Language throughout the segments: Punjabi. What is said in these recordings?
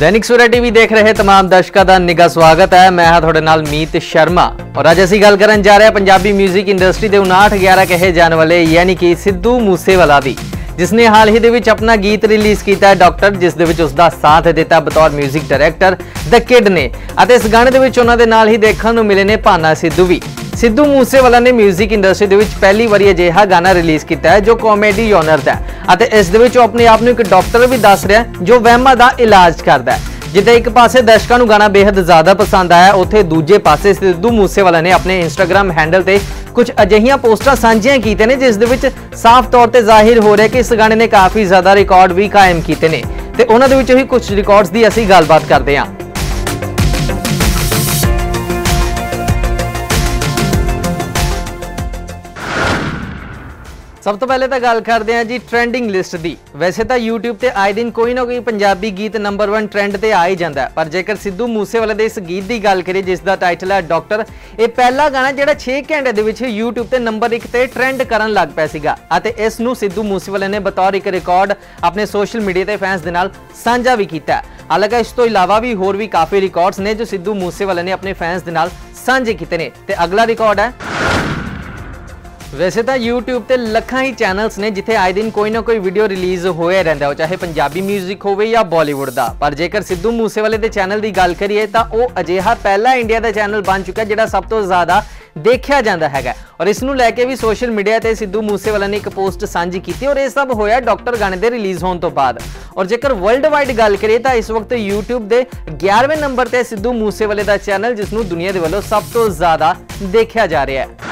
ਦੈਨਿਕ ਸੂਰਜ ਟੀਵੀ ਦੇਖ ਰਹੇ तमाम ਦਰਸ਼ਕਾਂ ਦਾ ਨਿੱਘਾ ਸਵਾਗਤ ਹੈ ਮੈਂ ਹਾਂ ਤੁਹਾਡੇ ਨਾਲ ਮੀਤ ਸ਼ਰਮਾ ਔਰ ਅੱਜ ਅਸੀਂ ਗੱਲ ਕਰਨ ਜਾ ਰਹੇ ਹਾਂ ਪੰਜਾਬੀ 뮤직 ਇੰਡਸਟਰੀ ਦੇ 59 11 ਕਹੇ ਜਾਣ ਵਾਲੇ ਯਾਨੀ ਕਿ ਸਿੱਧੂ ਮੂਸੇਵਾਲਾ ਦੀ ਜਿਸ ਨੇ ਹਾਲ ਹੀ ਦੇ ਵਿੱਚ ਆਪਣਾ ਗੀਤ ਰਿਲੀਜ਼ ਕੀਤਾ ਹੈ ਡਾਕਟਰ ਜਿਸ ਦੇ ਵਿੱਚ ਉਸ ਦਾ ਸਾਥ ਦਿੱਤਾ ਬਤੌਰ 뮤직 ਡਾਇਰੈਕਟਰ ਦ ਕਿਡ ਨੇ ਅਤੇ ਇਸ ਗਾਣੇ ਦੇ ਵਿੱਚ ਉਹਨਾਂ ਦੇ ਨਾਲ ਹੀ ਦੇਖਣ ਨੂੰ ਮਿਲੇ ਨੇ ਭਾਨਾ ਸਿੱਧੂ ਵੀ ਸਿੱਧੂ ਮੂਸੇਵਾਲਾ ਨੇ 뮤직 ਇੰਡਸਟਰੀ ਦੇ ਵਿੱਚ ਪਹਿਲੀ ਵਾਰੀ ਅਜਿਹਾ ਗਾਣਾ ਰਿਲੀਜ਼ ਕੀਤਾ ਹੈ, ਜੋ ਕਾਮੇਡੀ ਯੋਨਰ ਦਾ ਹੈ। ਅਤੇ ਇਸ ਦੇ ਵਿੱਚ ਉਹ ਆਪਣੇ ਆਪ ਨੂੰ ਇੱਕ ਡਾਕਟਰ ਵੀ ਦੱਸ ਰਿਹਾ ਜੋ ਵਹਿਮਾਂ ਦਾ ਇਲਾਜ ਕਰਦਾ ਹੈ। ਜਿੱਦਾਂ ਇੱਕ ਪਾਸੇ ਦਰਸ਼ਕਾਂ ਨੂੰ ਗਾਣਾ ਬੇहद ਜ਼ਿਆਦਾ ਪਸੰਦ ਆਇਆ, ਉੱਥੇ ਦੂਜੇ ਪਾਸੇ ਸਿੱਧੂ ਮੂਸੇਵਾਲਾ ਨੇ ਆਪਣੇ ਇੰਸਟਾਗ੍ਰam ਹੈਂਡਲ ਤੇ ਕੁਝ ਅਜਿਹੀਆਂ ਪੋਸਟਾਂ ਸਾਂਝੀਆਂ ਕੀਤੇ ਨੇ, ਜਿਸ ਦੇ ਵਿੱਚ ਸਾਫ਼ ਤੌਰ ਤੇ ਜ਼ਾਹਿਰ ਹੋ ਰਿਹਾ ਕਿ ਇਸ ਗਾਣੇ ਨੇ ਕਾਫੀ ਜ਼ਿਆਦਾ ਰਿਕਾਰਡ ਵੀ ਕਾਇਮ ਕੀਤੇ ਨੇ। ਤੇ ਉਹਨਾਂ ਦੇ ਵਿੱਚ ਹੀ ਕੁਝ ਰਿਕਾਰਡਸ ਦੀ ਅਸੀਂ ਗੱਲਬਾਤ ਕਰਦੇ ਹਾਂ। ਸਭ ਤੋਂ ਪਹਿਲੇ ਤਾਂ ਗੱਲ ਕਰਦੇ ਹਾਂ ਜੀ ਟ੍ਰੈਂਡਿੰਗ ਲਿਸਟ ਦੀ। ਵੈਸੇ ਤਾਂ YouTube ਤੇ ਆਏ ਦਿਨ ਕੋਈ ਨਾ ਕੋਈ ਪੰਜਾਬੀ ਗੀਤ ਨੰਬਰ 1 ਟ੍ਰੈਂਡ ਤੇ ਆ ਹੀ ਜਾਂਦਾ ਪਰ ਜੇਕਰ ਸਿੱਧੂ ਮੂਸੇਵਾਲੇ ਦੇ ਇਸ ਗੀਤ ਦੀ ਗੱਲ ਕਰੀਏ, ਜਿਸ ਦਾ ਟਾਈਟਲ ਹੈ ਡਾਕਟਰ ਇਹ ਪਹਿਲਾ ਗਾਣਾ ਜਿਹੜਾ 6 ਘੰਟੇ ਦੇ ਵਿੱਚ YouTube ਤੇ ਨੰਬਰ 1 ਤੇ ਟ੍ਰੈਂਡ ਕਰਨ ਲੱਗ ਪਿਆ ਸੀਗਾ। ਅਤੇ ਇਸ ਨੂੰ ਸਿੱਧੂ ਮੂਸੇਵਾਲੇ ਨੇ ਬਤੌਰ ਇੱਕ ਰਿਕਾਰਡ ਆਪਣੇ ਸੋਸ਼ਲ ਮੀਡੀਆ ਤੇ ਫੈਨਸ ਦੇ ਨਾਲ ਸਾਂਝਾ ਵੀ ਕੀਤਾ ਹਾਲਾਂਕਿ ਇਸ ਤੋਂ ਇਲਾਵਾ ਵੀ ਹੋਰ ਵੀ ਕਾਫੀ ਰਿਕਾਰਡਸ ਨੇ ਜੋ ਸਿੱਧੂ ਮੂਸੇਵਾਲੇ ਨੇ ਆਪਣੇ ਫੈਨਸ ਦੇ ਨਾਲ ਸਾਂਝੇ ਕੀਤੇ ਨੇ। ਤੇ ਅਗਲਾ ਰਿਕਾਰਡ ਹੈ ਵੈਸੇ ਤਾਂ YouTube ਤੇ ਲੱਖਾਂ ਹੀ ਚੈਨਲਸ ਨੇ ਜਿੱਥੇ ਆਏ ਦਿਨ ਕੋਈ ਨਾ ਕੋਈ ਵੀਡੀਓ ਰਿਲੀਜ਼ ਹੋਇਆ ਰਹਿੰਦਾ ਹੈ, ਚਾਹੇ ਪੰਜਾਬੀ 뮤직 ਹੋਵੇ ਜਾਂ ਬਾਲੀਵੁੱਡ ਦਾ। ਪਰ ਜੇਕਰ ਸਿੱਧੂ ਮੂਸੇਵਾਲੇ ਦੇ ਚੈਨਲ ਦੀ ਗੱਲ ਕਰੀਏ ਤਾਂ ਉਹ ਅਜਿਹਾ ਪਹਿਲਾ ਇੰਡੀਆ ਦਾ ਚੈਨਲ ਬਣ ਚੁੱਕਾ ਜਿਹੜਾ ਸਭ ਤੋਂ ਜ਼ਿਆਦਾ ਦੇਖਿਆ ਜਾਂਦਾ ਹੈਗਾ ਔਰ ਇਸ ਨੂੰ ਲੈ ਕੇ ਵੀ ਸੋਸ਼ਲ ਮੀਡੀਆ ਤੇ ਸਿੱਧੂ ਮੂਸੇਵਾਲਾ ਨੇ ਇੱਕ ਪੋਸਟ ਸਾਂਝੀ ਕੀਤੀ ਔਰ ਇਹ ਸਭ ਹੋਇਆ ਡਾਕਟਰ ਗਾਣੇ ਦੇ ਰਿਲੀਜ਼ ਹੋਣ ਤੋਂ ਬਾਅਦ। ਔਰ ਜੇਕਰ ਵਰਲਡ ਵਾਈਡ ਗੱਲ ਕਰੀਏ ਤਾਂ ਇਸ ਵਕਤ YouTube ਦੇ 11ਵੇਂ ਨੰਬਰ ਤੇ ਸਿੱਧੂ ਮੂਸੇਵਾਲੇ ਦਾ ਚੈਨਲ ਜਿਸ ਨੂੰ ਦੁਨੀਆ ਦੇ ਵੱਲੋਂ ਸਭ ਤੋਂ ਜ਼ਿਆਦਾ ਦੇਖਿਆ ਜਾ ਰਿਹਾ ਹੈ।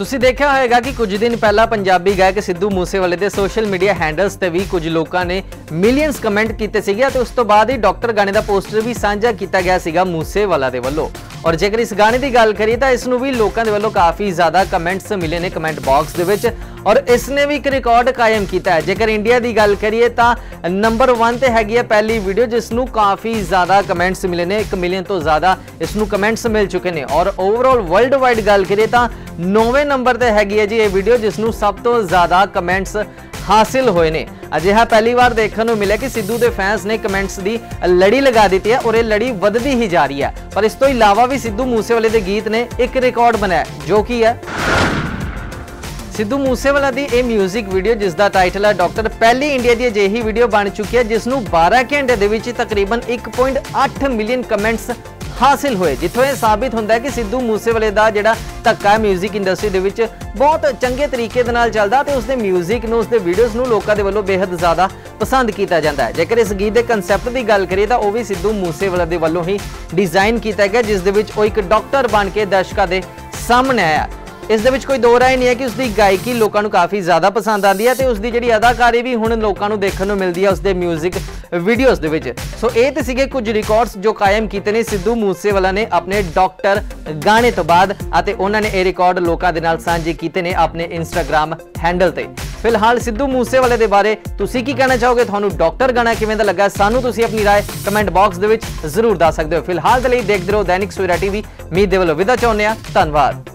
ਤੁਸੀਂ ਦੇਖਿਆ ਹੋਵੇਗਾ ਕਿ ਕੁਝ ਦਿਨ ਪਹਿਲਾਂ ਪੰਜਾਬੀ ਗਾਇਕ ਸਿੱਧੂ ਮੂਸੇਵਾਲੇ ਦੇ ਸੋਸ਼ਲ ਮੀਡੀਆ ਹੈਂਡਲਸ ਤੇ ਵੀ ਕੁਝ ਲੋਕਾਂ ਨੇ ਮਿਲੀਅਨਸ ਕਮੈਂਟ ਕੀਤੇ ਸੀਗੇ ਅਤੇ ਉਸ ਤੋਂ ਬਾਅਦ ਹੀ ਡਾਕਟਰ ਗਾਣੇ ਦਾ ਪੋਸਟਰ ਵੀ ਸਾਂਝਾ ਕੀਤਾ ਗਿਆ ਸੀਗਾ ਮੂਸੇਵਾਲਾ ਦੇ ਵੱਲੋਂ। ਔਰ ਜੇਕਰ ਇਸ ਗਾਣੇ ਦੀ ਗੱਲ ਕਰੀਏ ਤਾਂ ਇਸ ਨੂੰ ਵੀ ਲੋਕਾਂ ਦੇ ਵੱਲੋਂ ਕਾਫੀ ਜ਼ਿਆਦਾ ਕਮੈਂਟਸ ਮਿਲੇ ਨੇ ਕਮੈਂਟ ਬਾਕਸ ਦੇ ਵਿੱਚ। ਔਰ ਇਸ ਨੇ ਵੀ ਇੱਕ ਰਿਕਾਰਡ ਕਾਇਮ ਕੀਤਾ ਹੈ। ਜੇਕਰ ਇੰਡੀਆ ਦੀ ਗੱਲ ਕਰੀਏ ਤਾਂ ਨੰਬਰ 1 ਤੇ ਹੈਗੀ ਹੈ ਪਹਿਲੀ ਵੀਡੀਓ ਜਿਸ ਨੂੰ ਕਾਫੀ ਜ਼ਿਆਦਾ ਕਮੈਂਟਸ ਮਿਲੇ ਨੇ 1 ਮਿਲੀਅਨ ਤੋਂ ਜ਼ਿਆਦਾ ਇਸ ਨੂੰ ਕਮੈਂਟਸ ਮਿਲ ਚੁੱਕੇ ਨੇ। ਔਰ ਓਵਰਆਲ ਵਰਲਡ ਵਾਈਡ ਗੱਲ ਕਰੀਏ ਤਾਂ 9ਵੇਂ ਨੰਬਰ ਤੇ ਹੈਗੀ ਹੈ ਜੀ ਇਹ ਵੀਡੀਓ ਜਿਸ ਨੂੰ ਸਭ ਤੋਂ ਜ਼ਿਆਦਾ ਕਮੈਂਟਸ ਹਾਸਿਲ ਹੋਏ ਨੇ। ਅਜਿਹਾ ਪਹਿਲੀ ਵਾਰ ਦੇਖਣ ਨੂੰ ਮਿਲਿਆ ਕਿ ਸਿੱਧੂ ਦੇ ਫੈਨਸ ਨੇ ਕਮੈਂਟਸ ਦੀ ਲੜੀ ਲਗਾ ਦਿੱਤੀ ਹੈ ਔਰ ਇਹ ਲੜੀ ਵੱਧਦੀ ਹੀ ਜਾ ਰਹੀ ਹੈ। ਪਰ ਇਸ ਤੋਂ ਇਲਾਵਾ ਵੀ ਸਿੱਧੂ ਮੂਸੇਵਾਲੇ ਦੇ ਗੀਤ ਨੇ ਇੱਕ ਰਿਕਾਰਡ ਬਣਾਇਆ, ਜੋ ਕਿ ਹੈ ਸਿੱਧੂ ਮੂਸੇਵਾਲਾ ਦੀ ਇਹ 뮤직 ਵੀਡੀਓ ਜਿਸ ਦਾ ਟਾਈਟਲ ਹੈ ਡਾਕਟਰ ਪਹਿਲੀ ਇੰਡੀਆ ਦੀ ਅਜਿਹੀ ਵੀਡੀਓ ਬਣ ਚੁੱਕੀ ਹੈ ਜਿਸ ਨੂੰ 12 ਘੰਟੇ ਦੇ ਵਿੱਚ ਤਕਰੀਬਨ 1.8 ਮਿਲੀਅਨ ਕਮੈਂਟਸ ਹਾਸਿਲ ਹੋਏ, ਜਿੱਥੋਂ ਇਹ ਸਾਬਿਤ ਹੁੰਦਾ ਹੈ ਕਿ ਸਿੱਧੂ ਮੂਸੇਵਾਲੇ ਦਾ ਜਿਹੜਾ ਧੱਕਾ 뮤직 ਇੰਡਸਟਰੀ ਦੇ ਵਿੱਚ ਬਹੁਤ ਚੰਗੇ ਤਰੀਕੇ ਦੇ ਨਾਲ ਚੱਲਦਾ ਤੇ ਉਸਦੇ 뮤직 ਨੂੰ, ਉਸਦੇ ਵੀਡੀਓਜ਼ ਨੂੰ ਲੋਕਾਂ ਦੇ ਵੱਲੋਂ ਬੇहद ਜ਼ਿਆਦਾ ਪਸੰਦ ਕੀਤਾ ਜਾਂਦਾ ਹੈ। ਜੇਕਰ ਇਸ ਗੀਤ ਦੇ ਕਨਸੈਪਟ ਦੀ ਗੱਲ ਕਰੀਏ ਤਾਂ ਉਹ ਵੀ ਸਿੱਧੂ ਮੂਸੇਵਾਲੇ ਦੇ ਵੱਲੋਂ ਹੀ ਡਿਜ਼ਾਈਨ ਕੀਤਾ ਗਿਆ ਜਿਸ ਦੇ ਵਿੱਚ ਉਹ ਇੱਕ ਡਾਕਟਰ ਬਣ ਕੇ ਦਰਸ਼ਕਾਂ ਦੇ ਸਾਹਮਣੇ ਆਇਆ। ਇਸ ਦੇ ਵਿੱਚ ਕੋਈ ਦੋ ਰਾਏ ਨਹੀਂ ਹੈ ਕਿ ਉਸਦੀ ਗਾਇਕੀ ਲੋਕਾਂ ਨੂੰ ਕਾਫੀ ਜ਼ਿਆਦਾ ਪਸੰਦ ਆਉਂਦੀ ਹੈ ਤੇ ਉਸਦੀ ਜਿਹੜੀ ਅਦਾਕਾਰੀ ਵੀ ਹੁਣ ਲੋਕਾਂ ਨੂੰ ਦੇਖਣ ਨੂੰ ਮਿਲਦੀ ਹੈ ਉਸਦੇ 뮤직 ਵੀਡੀਓਜ਼ ਦੇ ਵਿੱਚ ਸੋ ਇਹ ਤੇ ਸੀਗੇ ਕੁਝ ਰਿਕਾਰਡਸ ਜੋ ਕਾਇਮ ਕੀਤੇ ਨੇ ਸਿੱਧੂ ਮੂਸੇਵਾਲਾ ਨੇ ਆਪਣੇ ਡਾਕਟਰ ਗਾਣੇ ਤੋਂ ਬਾਅਦ ਅਤੇ ਉਹਨਾਂ ਨੇ ਇਹ ਰਿਕਾਰਡ ਲੋਕਾਂ ਦੇ ਨਾਲ ਸਾਂਝੇ ਕੀਤੇ ਨੇ ਆਪਣੇ ਇੰਸਟਾਗ੍ਰam ਹੈਂਡਲ ਤੇ ਫਿਲਹਾਲ ਸਿੱਧੂ ਮੂਸੇਵਾਲੇ ਦੇ ਬਾਰੇ ਤੁਸੀਂ ਕੀ ਕਹਿਣਾ ਚਾਹੋਗੇ ਤੁਹਾਨੂੰ ਡਾਕਟਰ ਗਾਣਾ ਕਿਵੇਂ ਦਾ ਲੱਗਾ ਸਾਨੂੰ ਤੁਸੀਂ ਆਪਣੀ رائے ਕਮੈਂਟ ਬਾਕਸ ਦੇ ਵਿੱਚ ਜ਼ਰੂਰ ਦੱਸ ਸਕਦੇ ਹੋ ਫਿਲਹਾਲ ਦੇ ਲਈ ਦੇਖਦੇ ਰਹੋ ਦੈਨਿਕ ਸਵੇਰਾ ਟੀਵੀ ਮੀਤ ਦੇ ਵੱਲੋਂ ਵਿਦਾ ਚਾਹੁੰਦੇ ਆ ਧੰਨਵਾਦ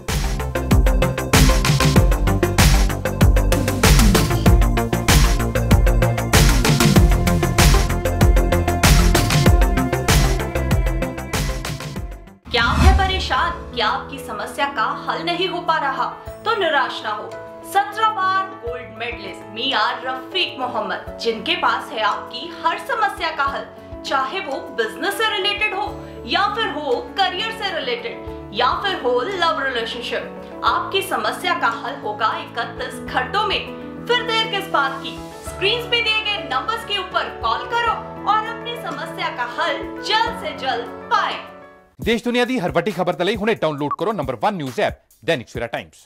क्या है परेशान? क्या आपकी समस्या का हल नहीं हो पा रहा? तो निराश ना हो। सत्रह बार गोल्ड मेडलिस्ट मियार रफीक मोहम्मद, जिनके पास है आपकी हर समस्या का हल, चाहे वो बिज़नेस से रिलेटेड हो, या फिर हो करियर से रिलेटेड या फिर हो लव रिलेशनशिप आपकी समस्या का हल होगा इकतीस घंटों में। फिर देर किस बात की? स्क्रीन पे दिए गए नंबर्स के ऊपर कॉल करो और अपनी समस्या का हल जल्द से जल्द पाएँ। ਦੇਸ਼ ਦੁਨੀਆ ਦੀ ਹਰ ਵੱਡੀ ਖਬਰ ਦੇ ਲਈ ਹੁਣੇ ਡਾਊਨਲੋਡ ਕਰੋ number 1 news app Dainik Savera Times